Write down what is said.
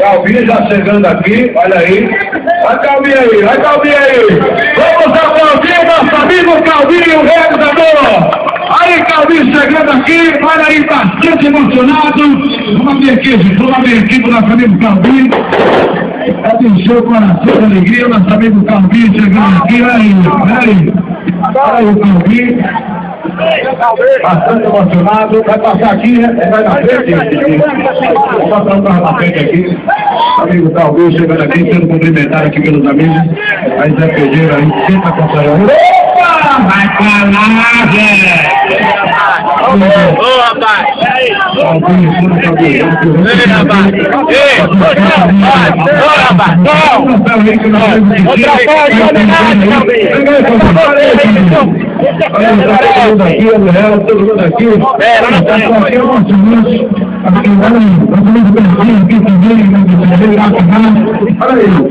Calvinho já chegando aqui, olha aí. Vai Calvinho aí, vai Calvinho aí. Vamos aplaudir nosso amigo Calvinho, o realizador. Aí Calvinho chegando aqui, olha aí, bastante emocionado. Vamos abrir aqui, gente, vamos abrir aqui pro nosso amigo Calvinho. Encher o coração de alegria, nosso amigo Calvinho chegando aqui, olha aí, olha aí. Olha aí o Calvinho. Bastante emocionado, vai passar aqui, né? Vai na frente. Vou passar o carro na frente aqui. Amigo Calvinho chegando aqui, sendo cumprimentado aqui pelos amigos. Aí Zé Pedreiro aí, sempre acompanhando. Opa! Vai pra lá, Zé! Ô, rapaz! Ei, rapaz! Ô, rapaz! Outra voz, homenagem, Olha, tá todo mundo aqui, todo mundo aqui. É, lá na Tá frente. só aqui, emocionante. Aqui, olha aí, todo mundo pertinho